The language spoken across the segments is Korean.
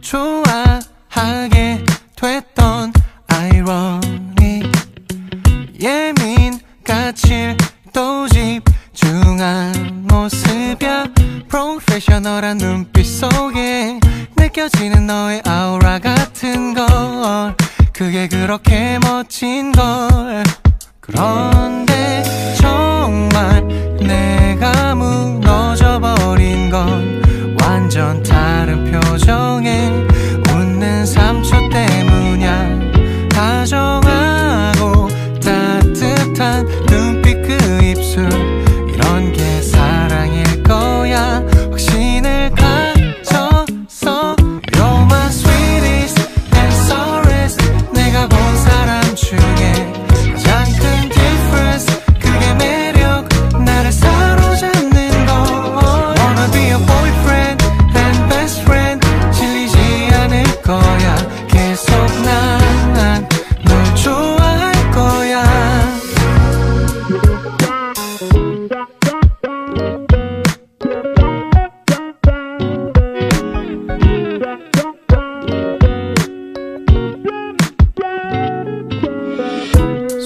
좋아하게 됐던 아이러니. 예민 까칠 또 집중한 모습이야. 프로페셔널한 눈빛 속에 느껴지는 너의 아우라 같은 걸. 그게 그렇게 멋진 걸. 그런데 看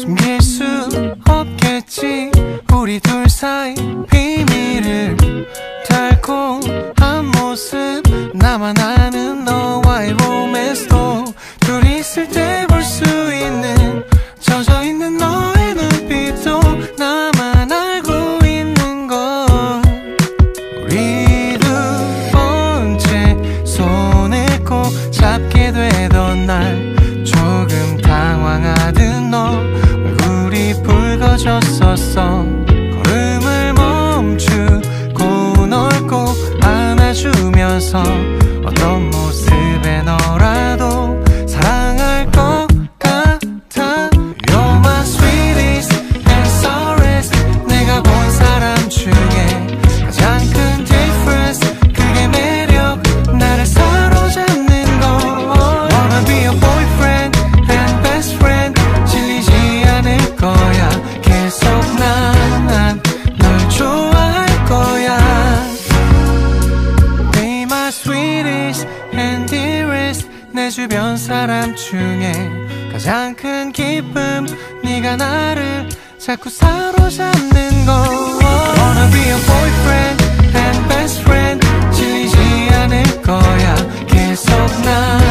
숨길 수 없겠지. 우리 둘 사이 비밀을 달콤한 모습. 나만 아는 너와의 로맨스도 둘이 있을 때 붉어졌었어. 걸음을 멈추고 널 꼭 안아주면서 내 주변 사람 중에 가장 큰 기쁨 네가 나를 자꾸 사로잡는 거. Wanna be your boyfriend and best friend 질리지 않을 거야. 계속 좋아